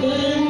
Amen.